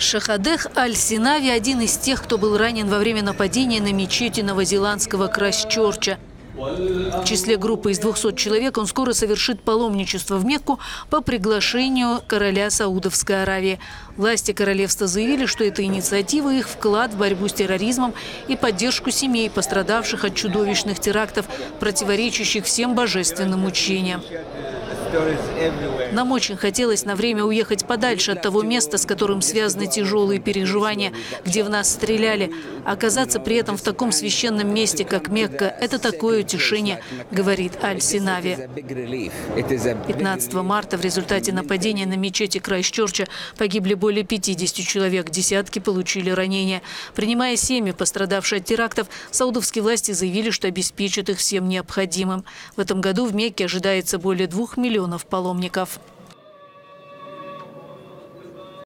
Шахадех Аль-Синави – один из тех, кто был ранен во время нападения на мечети новозеландского Крайстчорча. В числе группы из 200 человек он скоро совершит паломничество в Мекку по приглашению короля Саудовской Аравии. Власти королевства заявили, что эта инициатива – их вклад в борьбу с терроризмом и поддержку семей, пострадавших от чудовищных терактов, противоречащих всем божественным учениям. Нам очень хотелось на время уехать подальше от того места, с которым связаны тяжелые переживания, где в нас стреляли. Оказаться при этом в таком священном месте, как Мекка, это такое утешение, говорит Аль-Синави. 15 марта в результате нападения на мечети Крайсчерча погибли более 50 человек, десятки получили ранения. Принимая семьи, пострадавшие от терактов, саудовские власти заявили, что обеспечат их всем необходимым. В этом году в Мекке ожидается более двух миллионов паломников.